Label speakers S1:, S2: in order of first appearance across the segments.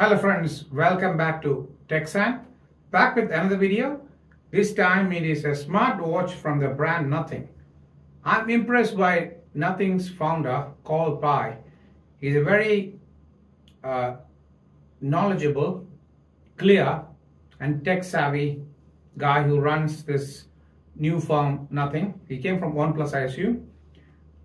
S1: Hello friends, welcome back to TechSan. Back with another video. This time it is a smartwatch from the brand Nothing. I'm impressed by Nothing's founder, Carl Pei. He's a very uh, knowledgeable, clear, and tech-savvy guy who runs this new firm, Nothing. He came from OnePlus, I assume.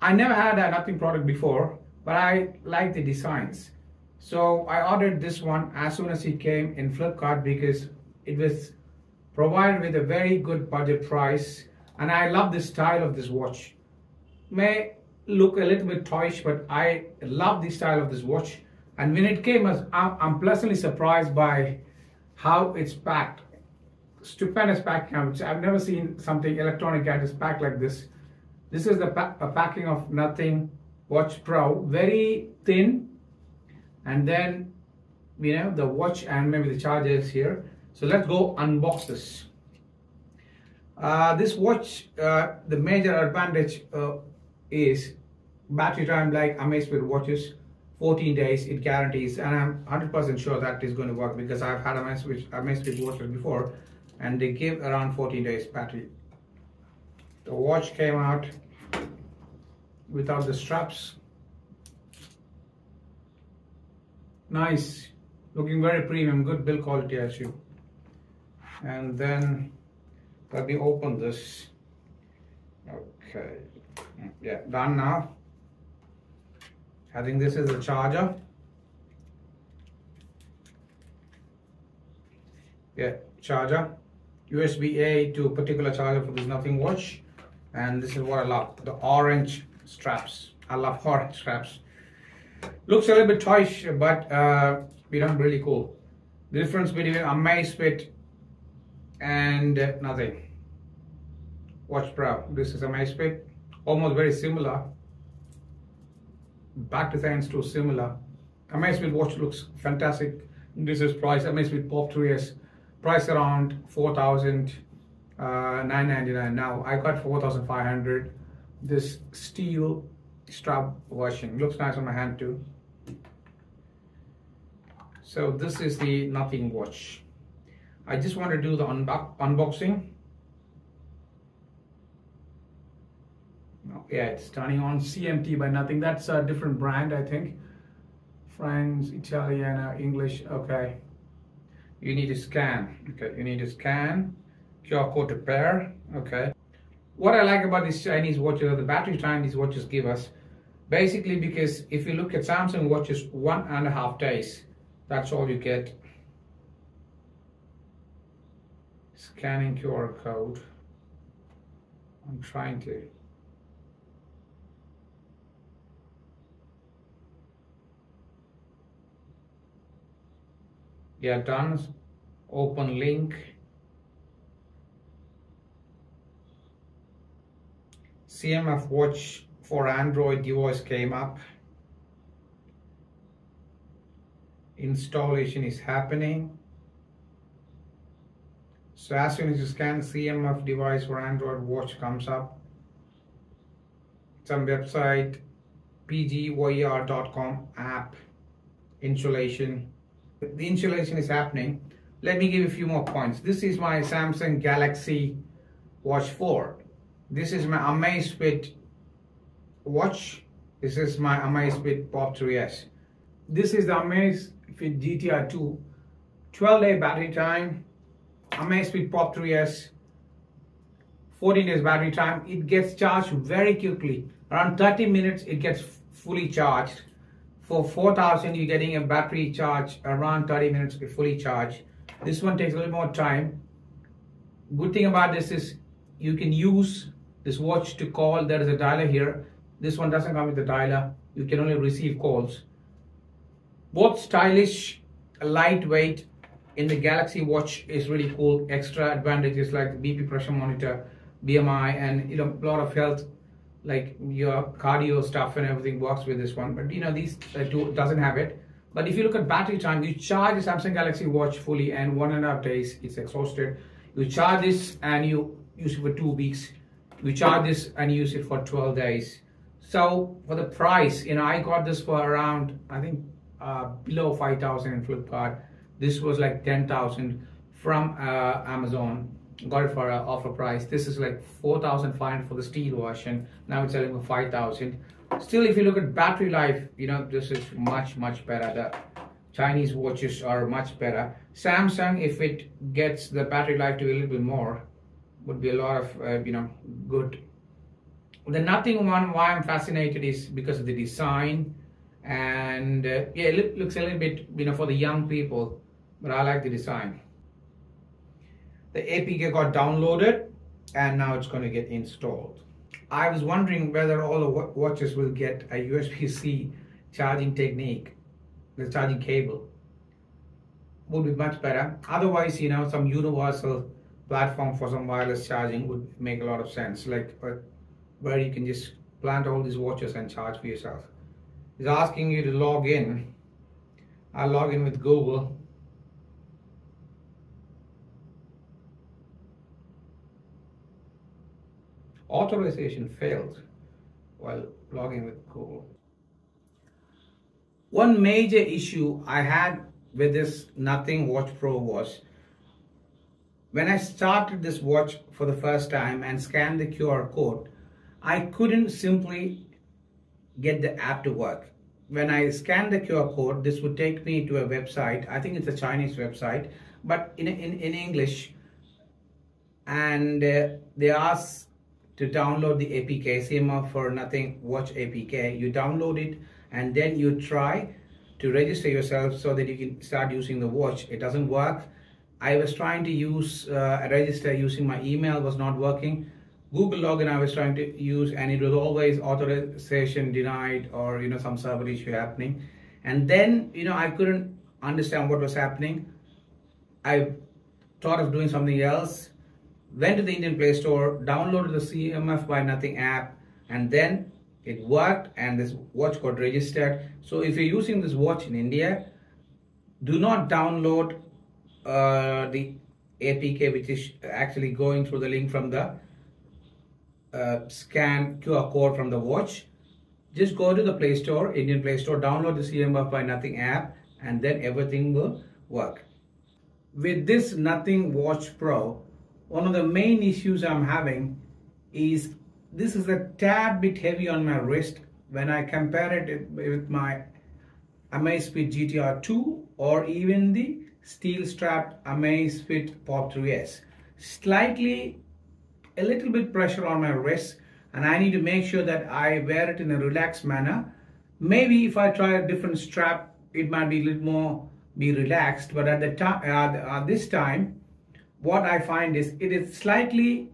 S1: I never had a Nothing product before, but I like the designs. So I ordered this one as soon as it came in Flipkart because it was provided with a very good budget price and I love the style of this watch. May look a little bit toyish but I love the style of this watch and when it came I'm pleasantly surprised by how it's packed. Stupendous packing. I've never seen something electronic gadgets packed like this. This is the pa packing of Nothing Watch Pro. Very thin and then you know the watch and maybe the chargers here. So let's go unbox this. Uh, this watch uh, the major advantage uh, is battery time like Amazfit watches 14 days it guarantees. And I'm 100% sure that is going to work because I've had Amazfit, Amazfit watches before and they give around 14 days battery. The watch came out without the straps nice. Looking very premium. Good build quality as you and then let me open this. Okay. Yeah done now. I think this is the charger. Yeah charger. USB-A to particular charger for this nothing watch. And this is what I love. The orange straps. I love orange straps Looks a little bit toyish, but uh, you know, really cool. The difference between Amazfit and nothing. Watch Pro. This is Amazfit. Almost very similar. Back designs too similar. Amazfit watch looks fantastic. This is price. Amazfit Pop 3S. Price around 4,000. Uh, 999 now I got 4,500 this steel strap version looks nice on my hand too. So this is the nothing watch. I just want to do the unboxing. Oh, yeah it's turning on CMF by nothing. That's a different brand I think. French Italian uh, English okay. You need to scan. Okay you need to scan. QR code to pair. Okay. What I like about these Chinese watches, is the battery time these watches give us, basically because if you look at Samsung watches, one and a half days, that's all you get. Scanning QR code. I'm trying to. Yeah, done. Open link. CMF watch for Android device came up. Installation is happening. So as soon as you scan CMF device for Android watch comes up. Some website pgyr.com app installation. The installation is happening. Let me give a few more points. This is my Samsung Galaxy Watch 4 this is my Amazfit watch. This is my Amazfit Pop 3S. This is the Amazfit GTR 2. 12 day battery time. Amazfit Pop 3S. 14 days battery time. It gets charged very quickly. Around 30 minutes it gets fully charged. For 4000 you're getting a battery charge around 30 minutes fully charged. This one takes a little more time. Good thing about this is you can use this watch to call there is a dialer here this one doesn't come with the dialer. You can only receive calls. Both stylish lightweight in the galaxy watch is really cool. Extra advantages like bp pressure monitor bmi and you know a lot of health like your cardio stuff and everything works with this one. But you know these uh, two doesn't have it. But if you look at battery time you charge the samsung galaxy watch fully and one and a half days it's exhausted. You charge this and you use it for two weeks. You charge this and use it for 12 days so for the price you know i got this for around i think uh, below 5000 in Flipkart. This was like 10,000 from uh, Amazon. Got it for an offer price. This is like 4,500 for the steel version. Now it's selling for 5,000. Still, if you look at battery life, you know, this is much, much better. The Chinese watches are much better. Samsung, if it gets the battery life to a little bit more, would be a lot of, uh, you know, good. The nothing one, why I'm fascinated is because of the design and uh, yeah, it looks a little bit, you know, for the young people, but I like the design. The APK got downloaded and now it's going to get installed. I was wondering whether all the watches will get a USB-C charging technique, the charging cable would be much better. Otherwise, you know, some universal platform for some wireless charging would make a lot of sense, like uh, where you can just plant all these watches and charge for yourself. It's asking you to log in. I'll log in with Google. Authorization failed while logging with Google. One major issue I had with this Nothing Watch Pro was when I started this watch for the first time and scanned the QR code, I couldn't simply get the app to work. When I scanned the QR code, this would take me to a website. I think it's a Chinese website, but in, in, in English. And uh, they ask to download the APK, CMF for nothing watch APK. You download it and then you try to register yourself so that you can start using the watch. It doesn't work. I was trying to use uh, a register using my email was not working. Google login I was trying to use and it was always authorization denied or you know some server issue happening. And then you know I couldn't understand what was happening. I thought of doing something else went to the Indian Play Store, downloaded the CMF by Nothing app, and then it worked and this watch got registered. So if you're using this watch in India, do not download uh, the APK which is actually going through the link from the uh, scan QR code from the watch. Just go to the Play Store, Indian Play Store, download the CMF by Nothing app and then everything will work. With this Nothing Watch Pro, one of the main issues I'm having is this is a tad bit heavy on my wrist when I compare it with my Amazfit GTR 2 or even the steel strapped Amazfit Pop 3S. Slightly, a little bit pressure on my wrist and I need to make sure that I wear it in a relaxed manner. Maybe if I try a different strap, it might be a little more be relaxed, but at the time, uh, this time, what I find is it is slightly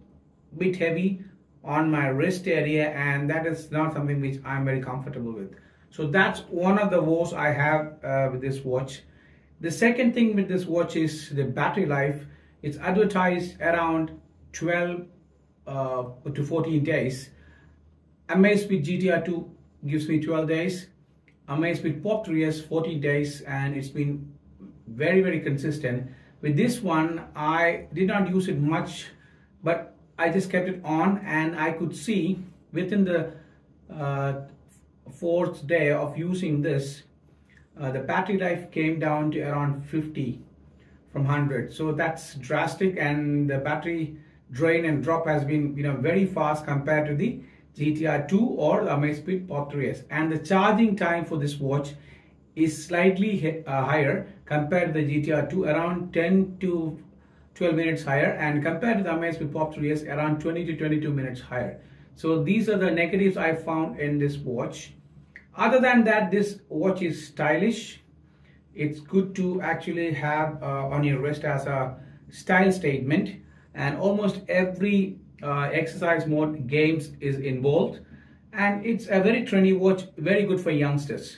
S1: bit heavy on my wrist area and that is not something which I'm very comfortable with. So that's one of the woes I have uh, with this watch. The second thing with this watch is the battery life. It's advertised around 12 uh, to 14 days. Amazfit GTR 2 gives me 12 days. Amazfit Pop 3S 14 days and it's been very very consistent with this one, I did not use it much, but I just kept it on and I could see within the uh, fourth day of using this, uh, the battery life came down to around 50 from 100. So that's drastic and the battery drain and drop has been you know very fast compared to the GTR 2 or the Amazfit Pop 3S. And the charging time for this watch is slightly uh, higher compared to the GTR 2 around 10 to 12 minutes higher and compared to the Amazfit Pop 3S around 20 to 22 minutes higher. So these are the negatives I found in this watch. Other than that, this watch is stylish. It's good to actually have uh, on your wrist as a style statement and almost every uh, exercise mode games is involved and it's a very trendy watch, very good for youngsters.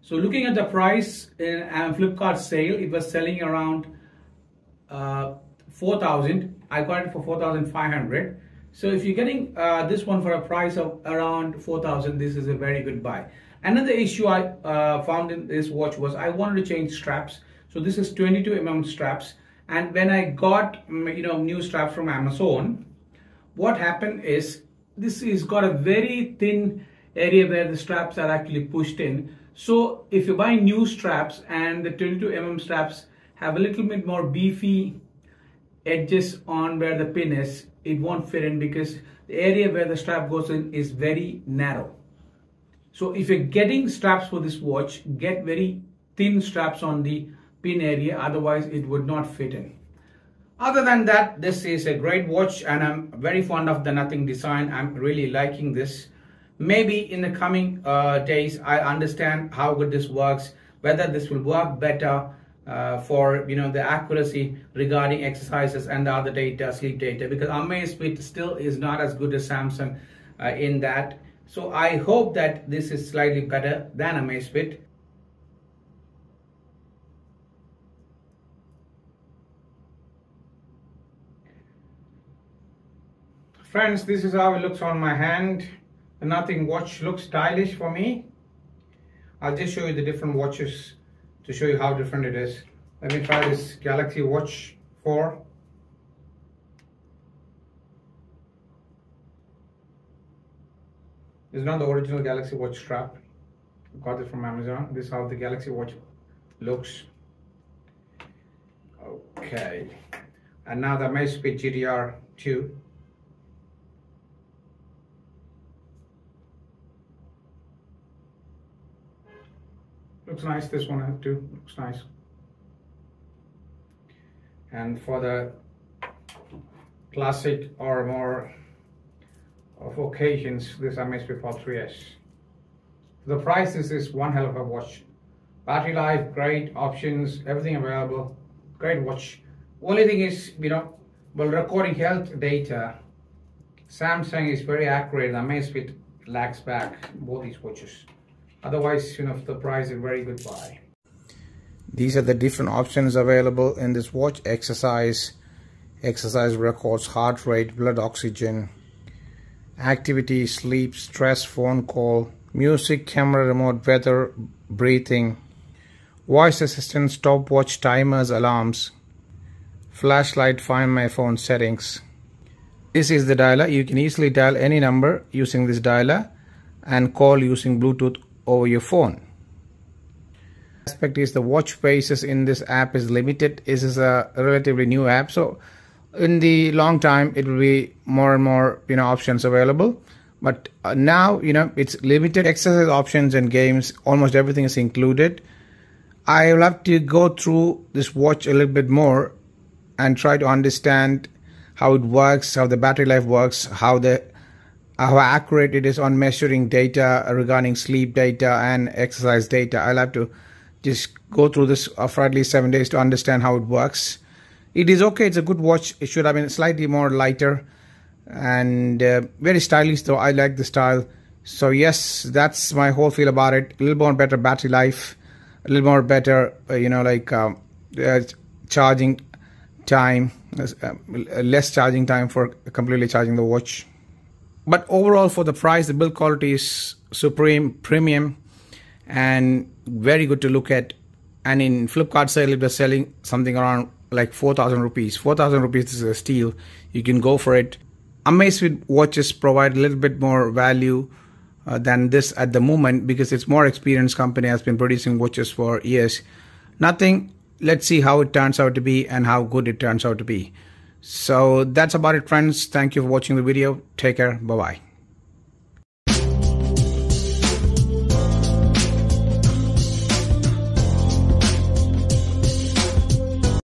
S1: So looking at the price in um, Flipkart sale, it was selling around uh, 4,000. I got it for 4,500. So if you're getting uh, this one for a price of around 4,000, this is a very good buy. Another issue I uh, found in this watch was I wanted to change straps. So this is 22 mm straps. And when I got mm, you know new straps from Amazon, what happened is this is got a very thin area where the straps are actually pushed in So if you buy new straps and the 22mm straps have a little bit more beefy edges on where the pin is, it won't fit in because the area where the strap goes in is very narrow. So if you're getting straps for this watch, get very thin straps on the pin area, otherwise it would not fit in. Other than that, this is a great watch and I'm very fond of the Nothing design. I'm really liking this. Maybe in the coming uh, days, I understand how good this works, whether this will work better uh, for you know the accuracy regarding exercises and the other data, sleep data, because Amazfit still is not as good as Samsung uh, in that. So I hope that this is slightly better than Amazfit. Friends, this is how it looks on my hand. The Nothing watch looks stylish for me. I'll just show you the different watches to show you how different it is. Let me try this Galaxy Watch 4. This is not the original Galaxy Watch strap. I got it from Amazon. This is how the Galaxy Watch looks. Okay. And now the Amazfit GTR 2. Looks nice this one too. Looks nice. And for the classic or more of occasions this Amazfit Pulse 3S the price is is one hell of a watch. Battery life great options everything available great watch. Only thing is you know while recording health data. Samsung is very accurate Amazfit lags back both these watches Otherwise, you know, the price is very good buy. These are the different options available in this watch. Exercise, exercise records, heart rate, blood oxygen, activity, sleep, stress, phone call, music, camera remote, weather, breathing, voice assistant, stopwatch, timers, alarms, flashlight, find my phone settings. This is the dialer. You can easily dial any number using this dialer and call using Bluetooth over your phone. Aspect is the watch faces in this app is limited. This is a relatively new app, so in the long time it will be more and more you know options available. But uh, now you know it's limited exercise options and games. Almost everything is included. I will have to go through this watch a little bit more and try to understand how it works, how the battery life works, how the how accurate it is on measuring data regarding sleep data and exercise data. I'll have to just go through this for at least seven days to understand how it works. It is okay. It's a good watch. It should have been slightly more lighter and uh, very stylish though. I like the style. So yes, that's my whole feel about it. A little more better battery life, a little more better, uh, you know, like um, uh, charging time, uh, less charging time for completely charging the watch. But overall, for the price, the build quality is supreme, premium, and very good to look at. And in Flipkart sale, it was selling something around like 4,000 rupees. 4,000 rupees is a steal. You can go for it. Amazfit watches provide a little bit more value uh, than this at the moment because it's more experienced company has been producing watches for years. Nothing. Let's see how it turns out to be and how good it turns out to be. So that's about it, friends. Thank you for watching the video. Take care. Bye bye.